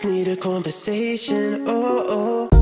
just need a conversation. Oh, oh.